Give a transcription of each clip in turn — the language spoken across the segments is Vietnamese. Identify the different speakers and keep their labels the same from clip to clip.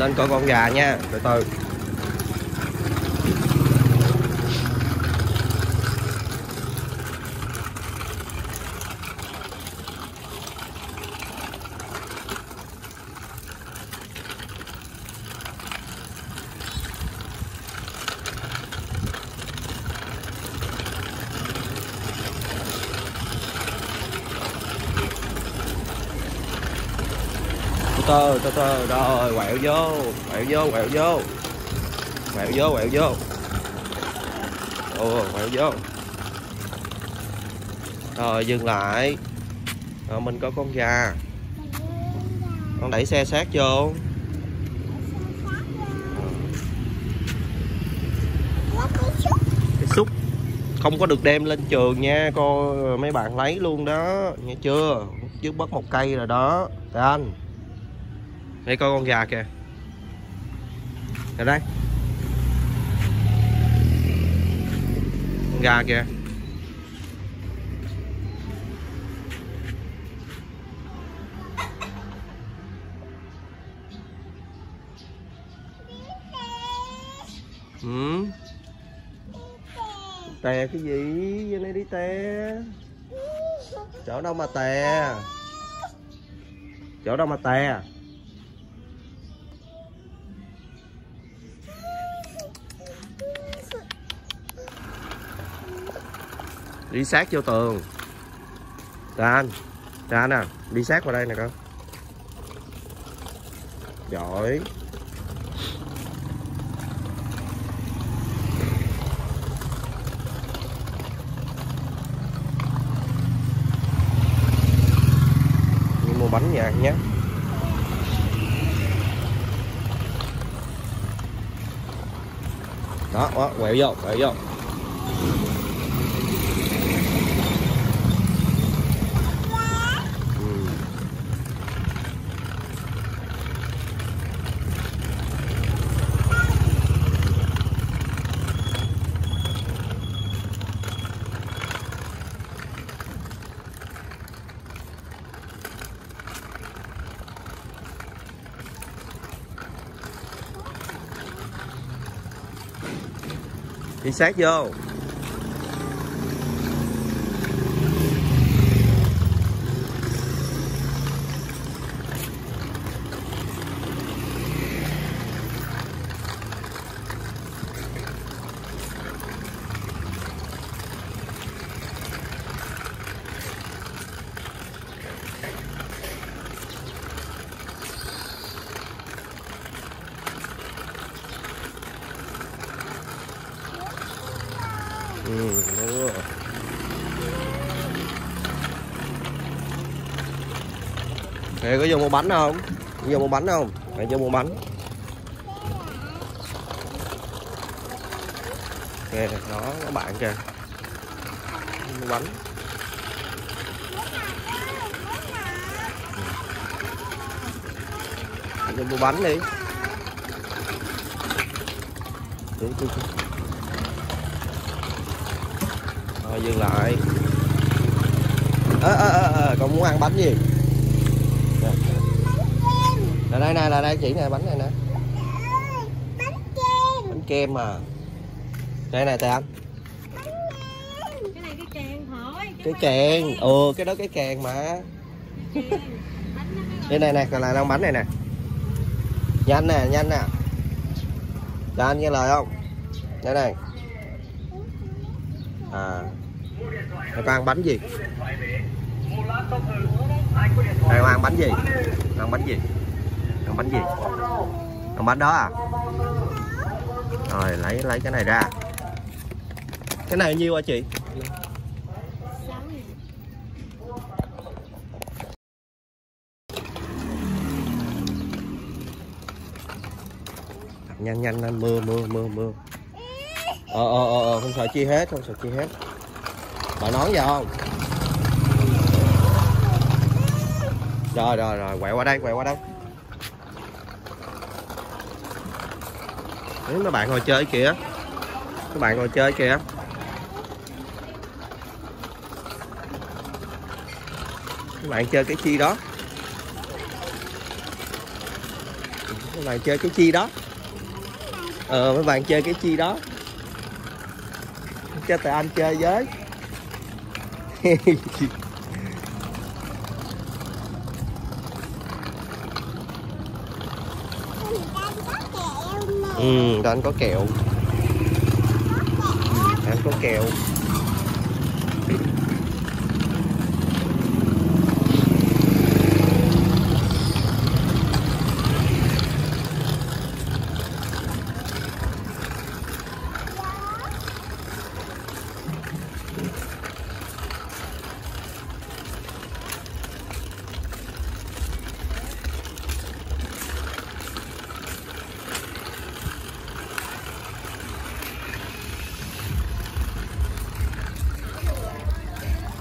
Speaker 1: lên coi con gà nha. Từ từ. Từ từ từ rồi, quẹo vô quẹo vô quẹo vô. Quẹo vô quẹo vô. Ồ, quẹo vô. Rồi, dừng lại. Rồi, mình có con gà. Con đẩy xe sát vô. Cái xúc không có được đem lên trường nha con mấy bạn lấy luôn đó. Nghe chưa? Chứ mất một cây rồi đó. Để anh đây coi con gà kìa. Ở đây. Con gà kìa. Ừ. Tè cái gì? Vô đây đi tè. Chỗ đâu mà tè? Chỗ đâu mà tè? Đi sát vô tường. Ra ra nè đi sát vào đây nè con. Giỏi. Đi mua bánh nhà nhé. Đó, đó quẹo vô quẹo vô Ừ đi sát vô ừ đúng rồi Mẹ có vô mua bánh không? Vô mua bánh không? Mẹ vô mua bánh Kìa, đó, các bạn kìa Mua bánh Mẹ vô mua bánh đi Để, để, để. Rồi dừng lại ơ à, à, à, con muốn ăn bánh gì là đây nè là đây chỉ nè bánh này nè. Bánh kem. Mà đây này tè anh
Speaker 2: cái này cái kèn thôi
Speaker 1: cái kèn. ừ cái đó cái kèn mà. Đây này nè còn là ăn bánh này nè. Nhanh nè nhanh nè. Cho anh nghe lời không? Đây này. À. Mày con ăn bánh gì? Mày con ăn bánh gì? Ăn bánh gì con bánh gì? Con bánh đó à? Rồi, lấy lấy cái này ra. Cái này nhiêu hả chị? Nhanh nhanh nhanh mưa mưa mưa mưa. Ờ ờ ờ ờ không sợ chi hết không sợ chi hết. Bà nón vào không? Rồi rồi rồi, quẹo qua đây, quẹo qua đây. Đấy, mấy bạn ngồi chơi kìa. Các bạn ngồi chơi kìa. Các bạn chơi cái chi đó. Các bạn chơi cái chi đó. Ờ mấy bạn chơi cái chi đó. Cho tụi anh chơi với. ừ. Đó anh có kẹo. Ừ, anh có kẹo.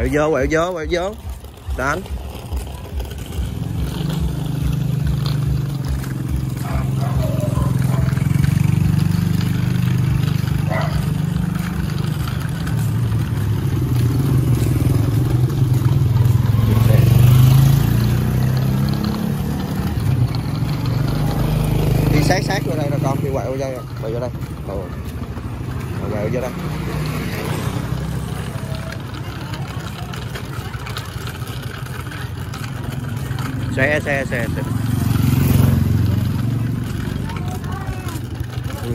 Speaker 1: Quẹo vô quẹo vô quẹo vô. Đánh. Sát sát vô đây rồi, con. Đi quẹo vô đây quẹo vô đây. Ừ. quẹo vô đây. Xe xe xe xe ừ.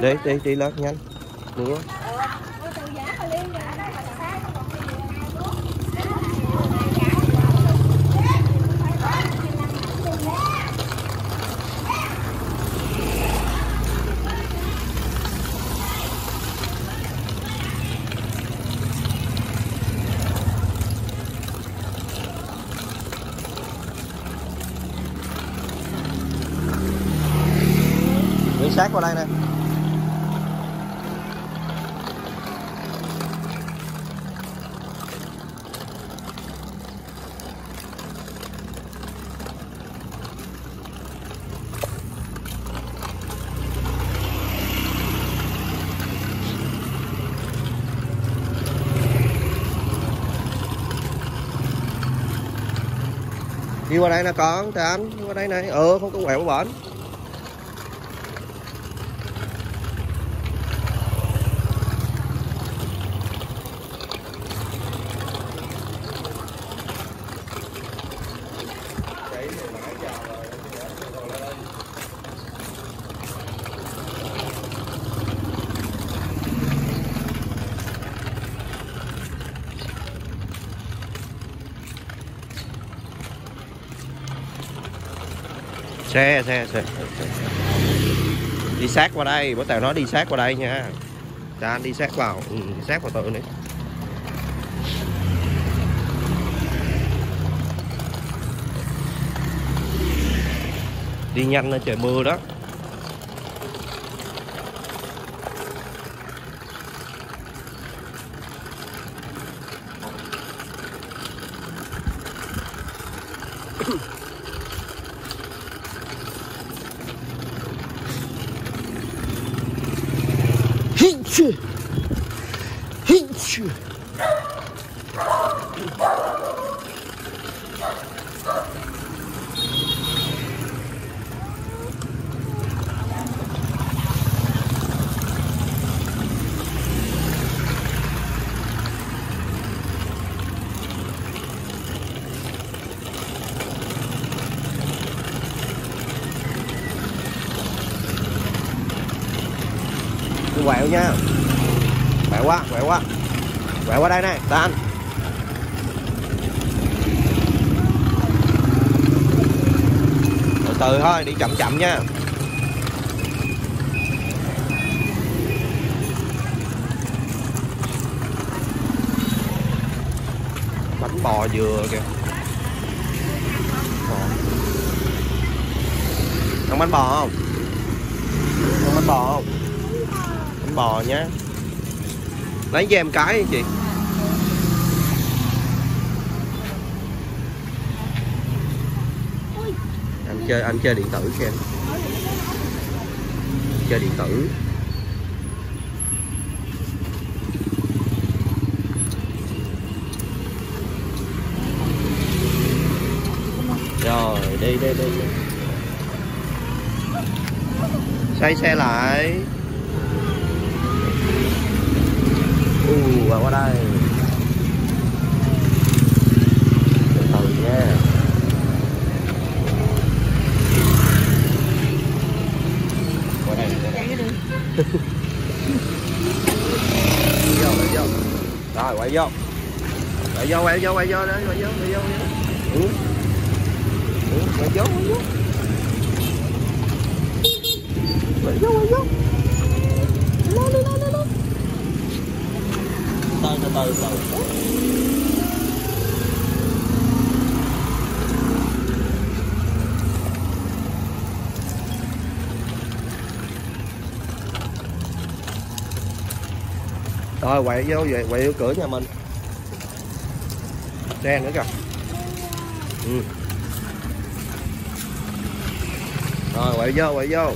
Speaker 1: đi đi đi lớp nhanh. Đúng không? Sát qua đây nè. Đi qua đây nè con thầy anh qua đây này. Ừ không có quẹo bển. Xe xe xe. Đi sát qua đây bố tèo nói đi sát qua đây nha. Cho anh đi sát vào. Ừ, ừ sát vào tự này đi nhanh nó trời mưa đó. Quẹo nha. Quẹo quá quẹo quá. Quẹo qua đây này ta anh từ thôi, đi chậm chậm nha. Bánh bò dừa kìa. Ăn bánh bò không? Ăn bánh bò không? Bánh bò nhé lấy cho em cái chị. chơi anh chơi điện tử xem chơi điện tử. Rồi đi đi đi xoay xe lại. Ù uh, qua đây. Quay vô quay vô quay vô đấy quay vô quay vô ừ. Ừ, quay vô quay vô. Quay vô quay vô. Lên lên lên lên. Từ từ từ từ. Rồi quay vô vậy quay vô cửa nhà mình xe nữa kìa. Ừ. rồi, quậy vô quậy vô.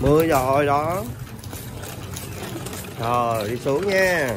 Speaker 1: Mưa rồi đó. Rồi đi xuống nha.